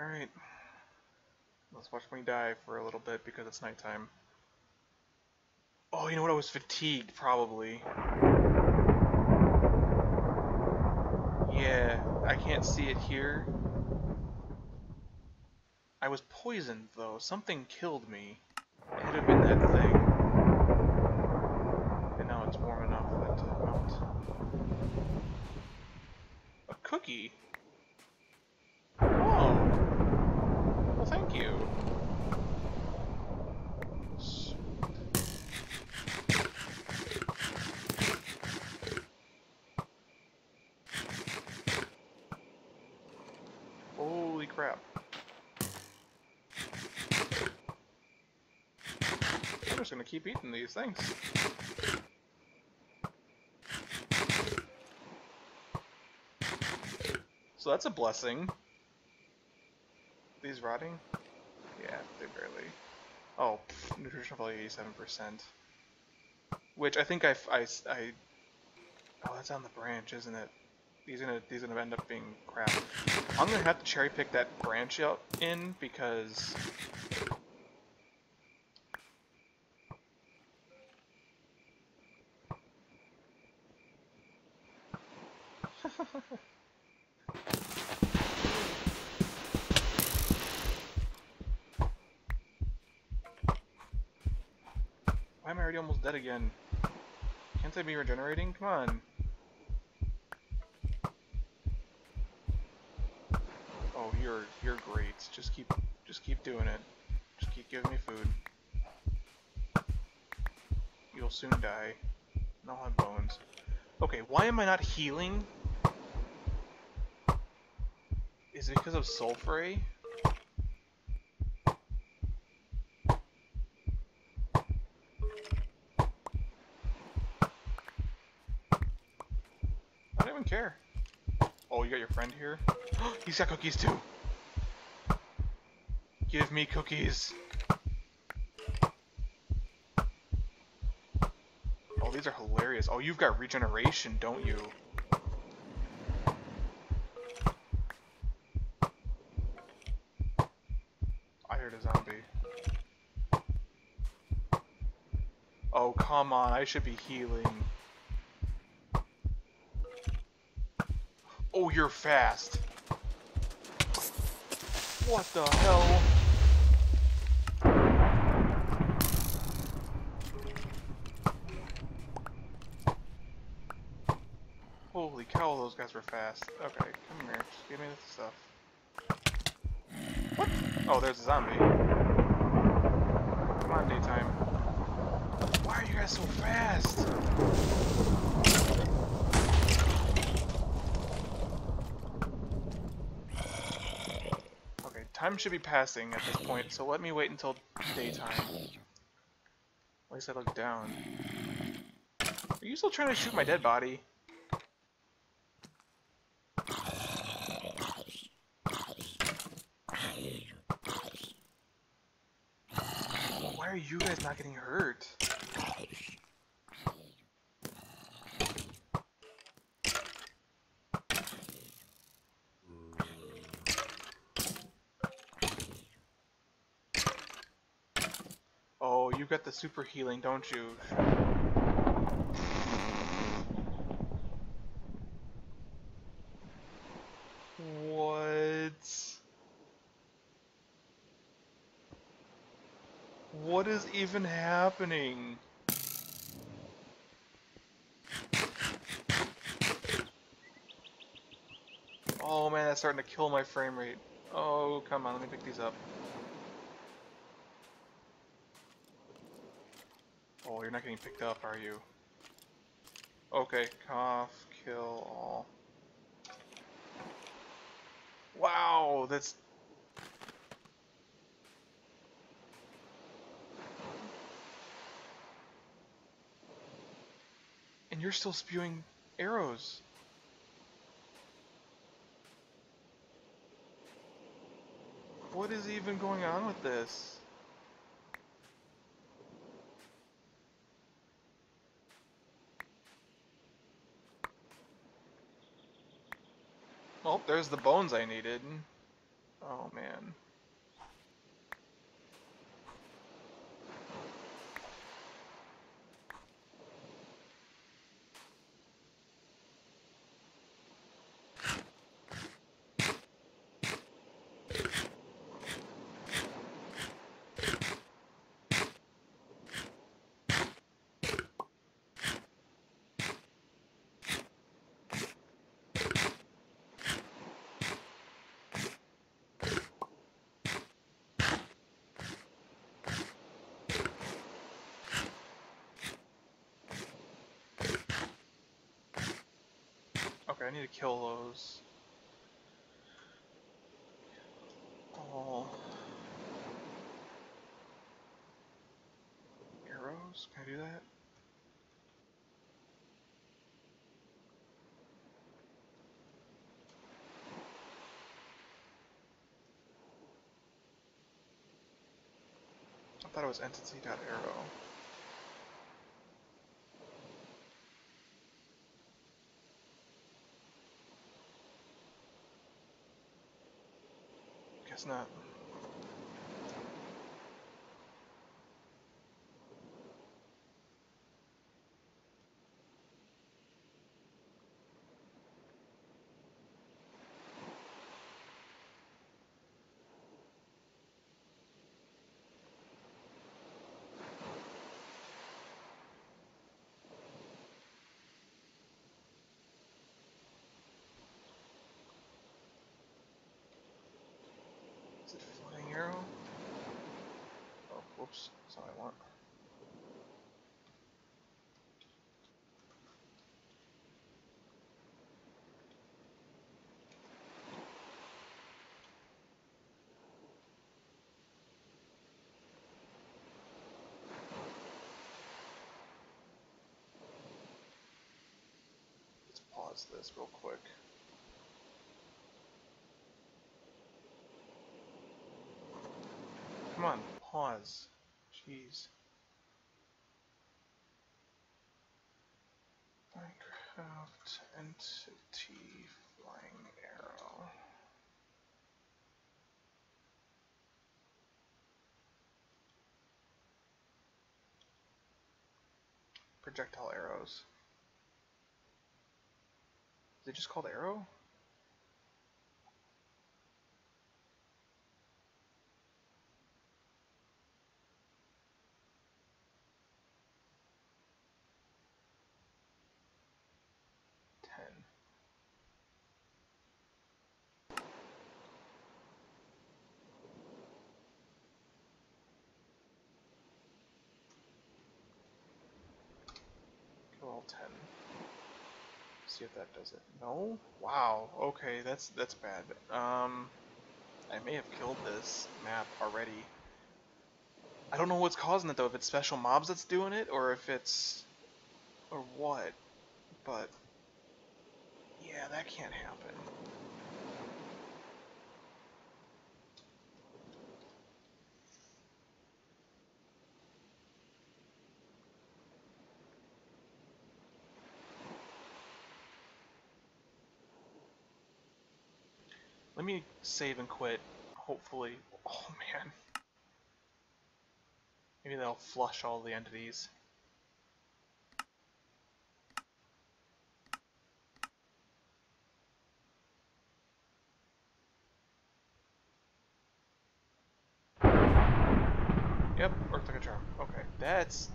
Alright. Let's watch me die for a little bit because it's nighttime. Oh, you know what? I was fatigued, probably. Yeah, I can't see it here. I was poisoned, though. Something killed me. It have been that thing. And now it's warm enough it to melt. A cookie? Oh. Well, thank you. Sweet. Holy crap. I'm just gonna keep eating these things. So that's a blessing. These rotting? Yeah, they barely. Oh, nutritional value 87%. Which I think I, I, I. Oh, that's on the branch, isn't it? These gonna these gonna end up being crap. I'm gonna have to cherry pick that branch out in because why am I already almost dead again? Can't I be regenerating? Come on. Oh, you're you're great. Just keep just keep doing it. Just keep giving me food. You'll soon die. And I'll have bones. Okay, why am I not healing? Is it because of sulfur? I don't even care. Oh, you got your friend here? He's got cookies too. Give me cookies. Oh, these are hilarious. Oh, you've got regeneration, don't you? Heard a zombie. Oh, come on. I should be healing. Oh, you're fast. What the hell? Holy cow, those guys were fast. Okay, come here. Just give me this stuff. Oh, there's a zombie. Come on, daytime. Why are you guys so fast? Okay, time should be passing at this point, so let me wait until daytime. At least I look down. Are you still trying to shoot my dead body? Why are you guys not getting hurt? Oh, you got the super healing, don't you? What? What is even happening? Oh man, that's starting to kill my frame rate. Oh, come on, let me pick these up. Oh, you're not getting picked up, are you? Okay, CoFH, kill all. Wow, that's... And you're still spewing arrows. What is even going on with this? Well, there's the bones I needed. Oh man. I need to kill those. All arrows? Can I do that? I thought it was entity.arrow. Guess not. Is it flying arrow? Oh, whoops. That's not what I want. Let's pause this real quick. Come on, pause. Jeez. Minecraft entity flying arrow. Projectile arrows. Is it just called arrow? All ten. See if that does it. No? Wow. Okay, that's that's bad. Um, I may have killed this map already. I don't know what's causing it though. If it's special mobs that's doing it, or if it's, or what. But yeah, that can't happen. Let me save and quit. Hopefully. Oh man. Maybe that'll flush all the entities. Yep, worked like a charm. Okay, that's